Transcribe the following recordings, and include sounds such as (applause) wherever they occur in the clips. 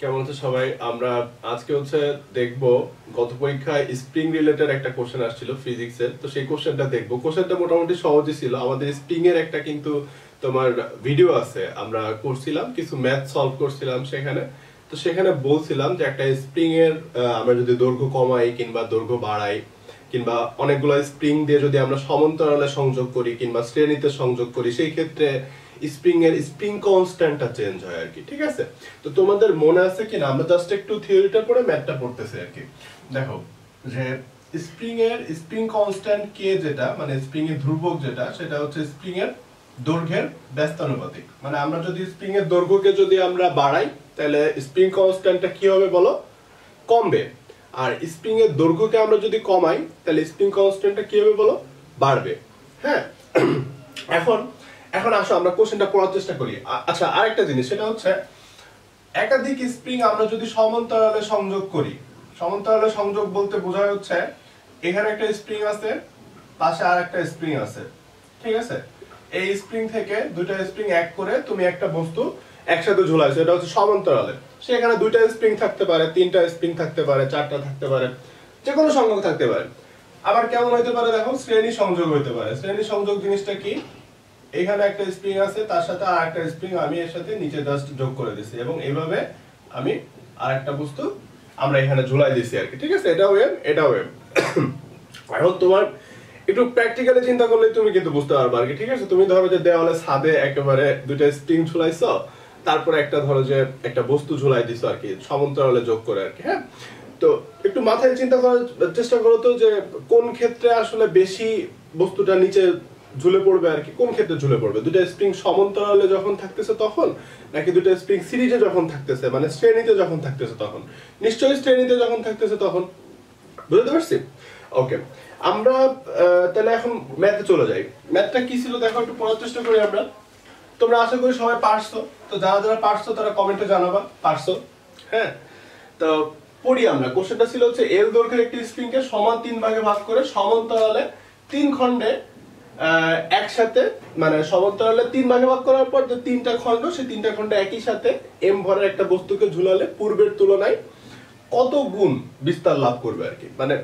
কেমন আছে সবাই? আমরা আজকে হচ্ছে দেখব, গত পরীক্ষায় স্প্রিং রিলেটেড একটা কোশ্চেন আসছিল ফিজিক্সের তো সেই কোশ্চেনটা দেখব। কোশ্চেনটা মোটামুটি সহজই ছিল। আমাদের স্প্রিং এর একটা কিন্তু তোমার ভিডিও আছে। আমরা করছিলাম, কিছু ম্যাথ সলভ করছিলাম সেখানে। তো সেখানে বলছিলাম যে একটা স্প্রিং এর আমরা যদি দৈর্ঘ্য কমাই কিংবা দৈর্ঘ্য বাড়াই, কিংবা অনেকগুলো স্প্রিং দিয়ে যদি আমরা সমান্তরালে সংযোগ করি কিংবা শ্রেণীতে সংযোগ করি, সেই ক্ষেত্রে স্প্রিং এর স্প্রিং কনস্ট্যান্টটা চেঞ্জ হয় আর কি ঠিক আছে? তো তোমাদের মনে আছে কিনা? আমরা জাস্ট একটু থিওরিটা পড়ে ম্যাথটা পড়তেছি আর কি দেখো, যে স্প্রিং এর স্প্রিং কনস্ট্যান্ট কে যেটা মানে স্প্রিং এর ধ্রুবক যেটা, সেটা হচ্ছে স্প্রিং এর দৈর্ঘ্যের ব্যস্তানুপাতিক মানে আমরা যদি স্প্রিং এর দৈর্ঘ্যকে যদি আমরা বাড়াই, তাহলে স্প্রিং কনস্ট্যান্টটা কি হবে বলো? কমবে। আর স্প্রিং এর দৈর্ঘ্যকে আমরা যদি কমাই, তাহলে স্প্রিং কনস্ট্যান্টটা কি হবে বলো? বাড়বে। হ্যাঁ? এখন এখন আসো, আমরা কোশ্চেনটা পড়ার চেষ্টা করি। আচ্ছা আরেকটা জিনিস, সেটা হচ্ছে একাধিক স্প্রিং আমরা যদি সমান্তরালে সংযোগ করি, সমান্তরালে সংযোগ বলতে বোঝায় হচ্ছে, এখানে একটা স্প্রিং আছে, পাশে আর একটা স্প্রিং আছে। ঠিক আছে? এই স্প্রিং থেকে দুইটা স্প্রিং এক করে তুমি একটা বস্তু একসাথে ঝুলাইছো, এটা হচ্ছে সমান্তরালে। সেখানে দুইটা স্প্রিং থাকতে পারে, তিনটা স্প্রিং থাকতে পারে, চারটা থাকতে পারে যে কোনো সংযোগ থাকতে পারে। আবার কেমন হইতে পারে দেখো? শ্রেণি সংযোগ হইতে পারে। শ্রেণি সংযোগ জিনিসটা কি? এখানে একটা স্প্রিং আছে, তার সাথে আর একটা স্প্রিং আমি এর সাথে নিচে জাস্ট যোগ করে দিছি এবং এইভাবে আমি আর একটা বস্তু আমরা এখানে ঝুলাই দিছি আর কি, ঠিক আছে? এটা ওয়েব এটা ওয়েব এখন তোমার একটু প্র্যাকটিক্যালি চিন্তা করলে তুমি কিন্তু বুঝতে পারবে আর কি, ঠিক আছে? তুমি ধরো যে দেওয়ালে ছাদে একেবারে দুইটা স্প্রিং ঝুলাইছো, তারপরে একটা ধরো যে একটা বস্তু ঝুলাই দিছো আর কি, সমান্তরালে যোগ করে আর কি হ্যাঁ? তো একটু মাথায় চিন্তা করার চেষ্টা করো তো যে কোন ক্ষেত্রে আসলে বেশি বস্তুটা নিচে ঝুলে পড়বে আর কি? কোন ক্ষেত্রে ঝুলে পড়বে? দুটো স্প্রিং সমান্তরালে যখন থাকতেছে তখন, নাকি দুটো স্প্রিং সিরিজে যখন থাকতেছে? মানে শ্রেণীতে যখন থাকতেছে তখন। নিশ্চয়ই শ্রেণীতে যখন থাকতেছে তখন। বুঝতে পারছি? ওকে আমরা তাহলে এখন ম্যাথে চলে যাই। ম্যাথটা কি ছিল দেখো, একটু পড়ার চেষ্টা করি আমরা। তোমরা আশা করি সবাই পারছ। তো যারা যারা পারছ, তারা কমেন্টে জানাবা। পারছ? হ্যাঁ? তো পড়ি আমরা। কোশ্চেনটা ছিল হচ্ছে এল দৈর্ঘ্যের একটি স্প্রিংকে সমান তিন ভাগে ভাগ করে সমান্তরালে তিন খণ্ডে একসাথে মানে সমান্তরালে তিন ভাগে ভাগ করার পর যে তিনটা খণ্ড, সেই তিনটা খণ্ডে একই সাথে এম ভরের একটা বস্তুকে ঝুলালে পূর্বের তুলনায় কত গুণ বিস্তার লাভ করবে আর কি? মানে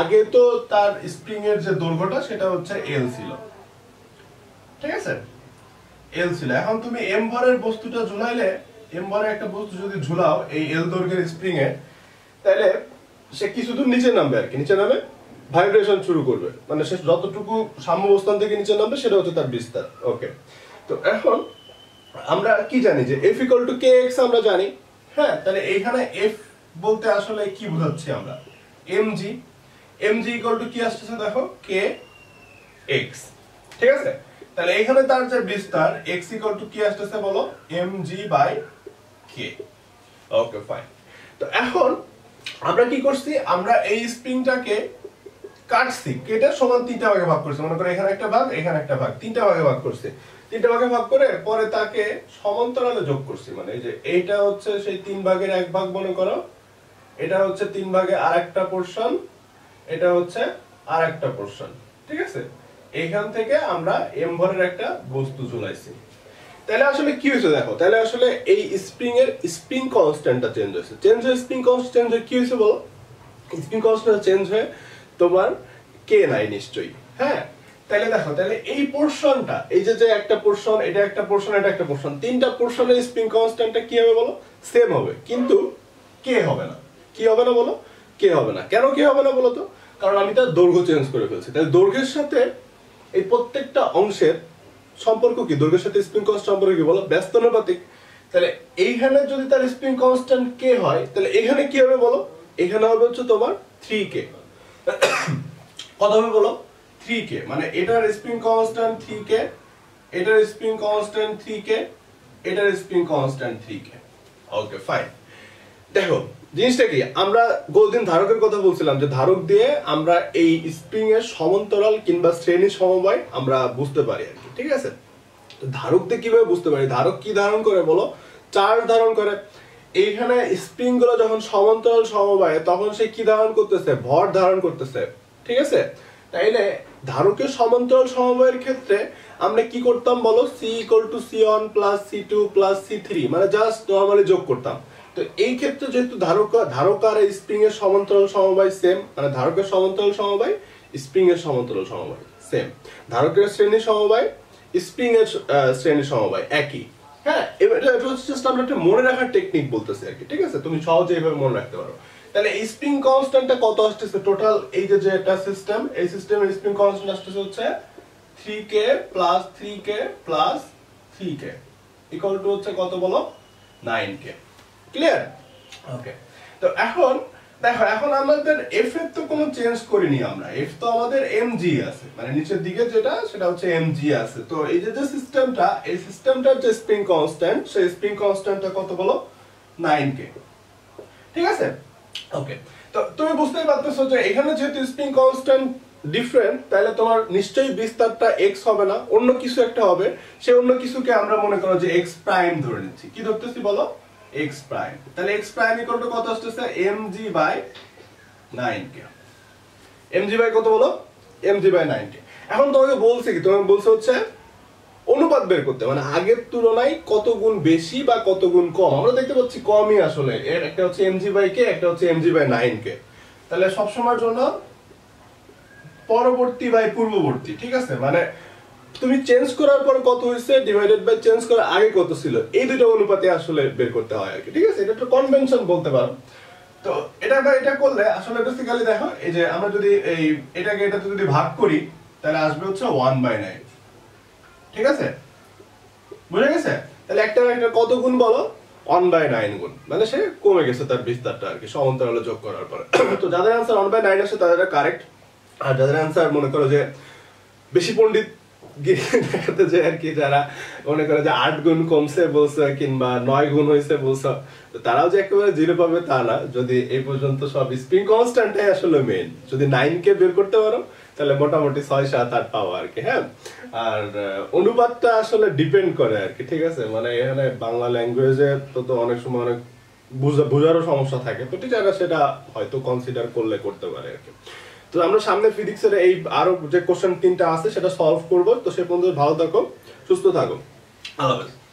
আগে তো তার স্প্রিং এর যে দৈর্ঘ্যটা, সেটা হচ্ছে এল ছিল। ঠিক আছে? এল ছিল। এখন তুমি এম ভরের বস্তুটা ঝুলাইলে এম ভরের একটা বস্তু যদি ঝুলাও, এই এল দৈর্ঘ্যের স্প্রিং এ তাহলে সে কিছু দূর নিচে নামবে আর কি। নিচে নামে ভাইব্রেশন শুরু করবে। মানে সে যতটুকু সাম্যবস্থান থেকে নিচে নামবে, সেটা হচ্ছে তার বিস্তার। ওকে তো এখন আমরা কি জানি যে F equal to K X আমরা জানি। হ্যাঁ তাহলে এইখানে এফ বলতে আসলে কি বোঝাচ্ছি আমরা? M G M G equal to কি আসতেছে দেখো? কে এক্স ঠিক আছে? তাহলে এখানে তার যে বিস্তার এক্স ইকুয়াল টু কি আসতেছে বলো? M G by K okay fine তো এখন আমরা কি করছি? আমরা এই স্প্রিংটাকে কাটছি কেটে সমান তিনটা ভাগে ভাগ করছি। মনে করো এখানে একটা ভাগ, এখানে একটা ভাগ, তিনটা ভাগে ভাগ করছি। তিনটা ভাগে ভাগ করে পরে তাকে সমান্তরালে যোগ করছি। মানে যে এইটা হচ্ছে সেই তিন ভাগের এক ভাগ, মনে করো। এটা হচ্ছে তিন ভাগে আর একটা পোর্শন এটা হচ্ছে আর একটা পোর্শন ঠিক আছে? এইখান থেকে আমরা এম ভরের একটা বস্তু ঝুলাইছি। তাহলে আসলে কি হয়েছে দেখো, তাহলে আসলে এই স্প্রিং এর স্প্রিং কনস্ট্যান্টটা চেঞ্জ হয়েছে। চেঞ্জ হয়ে স্প্রিং কনস্ট্যান্ট হয়ে কি হয়েছে বলো? স্প্রিং কনস্ট্যান্ট চেঞ্জ হয়ে তোমার কে নাই নিশ্চয়ই? হ্যাঁ তাহলে দেখো তাহলে এই পোর্শনটা এই যে যে একটা পোর্শন এটা একটা পোর্শন এটা একটা পোর্শন তিনটা পোর্শনের স্প্রিং কনস্ট্যান্টটা কি হবে বলো? সেম হবে, কিন্তু কে হবে না? কি হবে না বলো? কে হবে না। কেন কে হবে না বলো তো? কারণ আমি তার দৈর্ঘ্য চেঞ্জ করে ফেলছি। তাহলে দৈর্ঘ্যের সাথে এই প্রত্যেকটা অংশের সম্পর্ক কি? দৈর্ঘ্যের সাথে স্প্রিং কনস্ট্যান্ট সম্পর্ক কি বলো? ব্যস্তানুপাতিক তাহলে এইখানে যদি তার স্প্রিং কনস্ট্যান্ট কে হয়, তাহলে এখানে কি হবে বলো? এখানে হবে হচ্ছে তোমার থ্রি কে (coughs) কত হবে বলো থ্রি কে মানে এটার স্প্রিং কনস্ট্যান্ট থ্রি কে এটার স্প্রিং কনস্ট্যান্ট থ্রি কে এটার spring constant three K okay fine দেখো, জিনিসটা কি, আমরা গোলদিন ধারকের কথা বলছিলাম, যে ধারক দিয়ে আমরা এই স্প্রিং এর সমান্তরাল কিংবা শ্রেণি সমবায় আমরা বুঝতে পারি আর কি, ঠিক আছে? ধারক দিয়ে কীভাবে বুঝতে পারি? ধারক কি ধারণ করে বলো? চার্জ ধারণ করে। এইখানে স্প্রিংগুলো যখন সমান্তরাল সমবায়, তখন সে কি ধারণ করতেছে? ভর ধারণ করতেছে। ঠিক আছে? তাইলে ধারকের সমান্তরাল সমবায়ের ক্ষেত্রে আমরা কি করতাম বলো? C equal to C one plus C two plus C three মানে জাস্ট নর্মালি যোগ করতাম। তো এই ক্ষেত্রে যেহেতু ধারক ধারক আর স্প্রিং এর সমান্তরাল সমবায় সেম মানে ধারকের সমান্তরাল সমবায় স্প্রিং এর সমান্তরাল সমবায় সেম ধারকের শ্রেণি সমবায় স্প্রিং এর শ্রেণি সমবায় একই। হ্যাঁ এবার এটা হচ্ছে just আমরা একটা মনে রাখার টেকনিক বলতেছি আর কি ঠিক আছে? তুমি সহজে এইভাবে মনে রাখতে পারো। তাহলে এই স্প্রিং কনস্ট্যান্টটা কত আসতেছে? টোটাল এই যে যে একটা সিস্টেম এই সিস্টেমের স্প্রিং কনস্ট্যান্ট আসতেছে হচ্ছে 3k plus 3k plus 3k equal to হচ্ছে কত বলো? 9k ক্লিয়ার ওকে তো এখন দেখো, এখন আমাদের এফ এর তো কোনো চেঞ্জ করিনি আমরা। এফ তো আমাদের এমজি আছে। মানে নিচের দিকে যেটা, সেটা হচ্ছে এমজি আছে। তো এই যে যে সিস্টেমটা এই সিস্টেমটার যে স্প্রিং কনস্ট্যান্ট সেই স্প্রিং কনস্ট্যান্টটা কত বলো? 9k ঠিক আছে? ওকে তো তুমি বুঝতেই পারতেছো যে, এখানে যেহেতু স্প্রিং কনস্ট্যান্ট ডিফারেন্ট তাহলে তোমার নিশ্চয়ই বিস্তারটা এক্স হবে না। অন্য কিছু একটা হবে। সে অন্য কিছুকে আমরা মনে করো যে এক্স প্রাইম ধরে নিচ্ছি। কি ধরতেছি বলো? এক্স প্রাইম তাহলে এক্স প্রাইম ইকুয়াল টু কত আসতেছে? এম জি বাই নাইন কত বলো? এম জি বাই এখন তোমাকে বলছে কি? তোমাকে বলছে হচ্ছে অনুপাত বের করতে। মানে আগের তুলনায় কত গুণ বেশি বা কত গুণ কম? আমরা দেখতে পাচ্ছি কমই আসলে। এর একটা হচ্ছে এমজি বাই কে একটা হচ্ছে এমজি বাই নাইন কে তাহলে সবসময়ের জন্য পরবর্তী বাই পূর্ববর্তী, ঠিক আছে? মানে তুমি চেঞ্জ করার পর কত হয়েছে ডিভাইডেড বাই চেঞ্জ করার আগে কত ছিল? এই দুটো অনুপাতে আসলে বের করতে হয় আর কি ঠিক আছে? এটা একটা কনভেনশন বলতে পারো। তো এটা বা এটা করলে আসলে বেসিক্যালি দেখো, এই যে আমরা যদি এই, এটাকে, এটাতে যদি ভাগ করি, তাহলে আসবে হচ্ছে ওয়ান বাই নাইন ঠিক আছে? বুঝে গেছে? তাহলে একটা একটা কত গুণ বলো? ওয়ান বাই নাইন গুণ। মানে সে কমে গেছে তার বিস্তারটা আর কি সমান্তরালে যোগ করার পরে। তো যাদের অ্যান্সার ওয়ান বাই নাইন আসে তাদের কারেক্ট আর যাদের অ্যান্সার মনে করো যে বেশি পণ্ডিত দেখাতে আর কি যারা মনে করে যে আট গুণ কমছে বলছে কিংবা নয় গুণ হয়েছে বলছে তারাও যে একেবারে জিরো পাবে তা না। যদি এই পর্যন্ত সব কনস্ট্যান্টটাই আসলে মেন যদি নাইন কে বের করতে পারো, তাহলে মোটামুটি ছয়, সাত, আট পাও আর কি হ্যাঁ? আর অনুপাতটা আসলে ডিপেন্ড করে আর কি, ঠিক আছে? মানে এখানে বাংলা ল্যাঙ্গুয়েজে তো তো অনেক সময় অনেক বুঝা- বোঝারও সমস্যা থাকে। তো টিচাররা সেটা হয়তো কনসিডার করলে করতে পারে আর কি। তো আমরা সামনে ফিজিক্সের এই আরও যে কোশ্চেন তিনটা আছে সেটা সলভ করব। তো সে পর্যন্ত ভালো থাকো, সুস্থ থাকো। আল্লাহ হাফেজ।